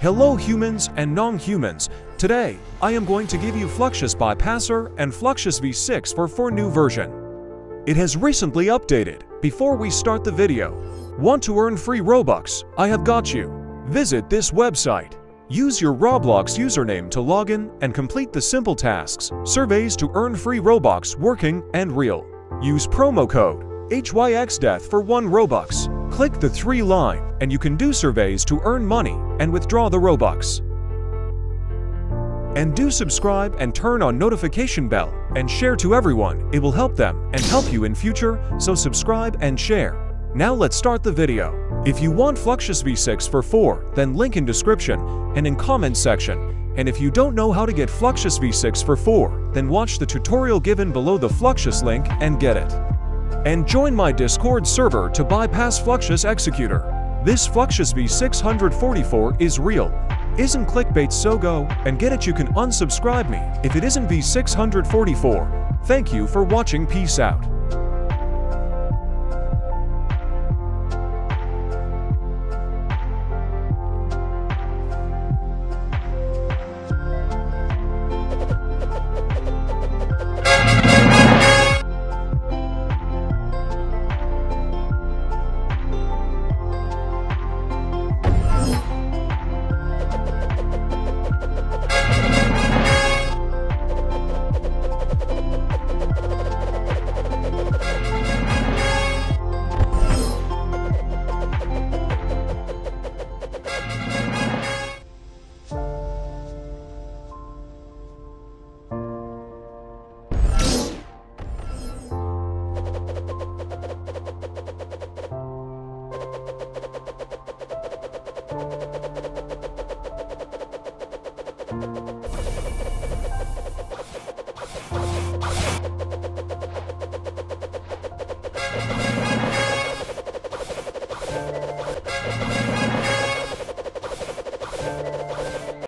Hello humans and non-humans. Today, I am going to give you Fluxus Bypasser and Fluxus V6 for 4 new version. It has recently updated. Before we start the video, want to earn free Robux? I have got you. Visit this website. Use your Roblox username to log in and complete the simple tasks, surveys to earn free Robux working and real. Use promo code HYXDEATH for 1 Robux. Click the 3 line and you can do surveys to earn money and withdraw the Robux. And do subscribe and turn on notification bell and share to everyone. It will help them and help you in future, so subscribe and share. Now let's start the video. If you want Fluxus V6 for 4, then link in description and in comment section. And if you don't know how to get Fluxus V6 for 4, then watch the tutorial given below the Fluxus link and get it. And join my Discord server to bypass Fluxus Executor. This Fluxus V644 is real. Isn't clickbait so go and get it you can unsubscribe me if it isn't V644. Thank you for watching peace out.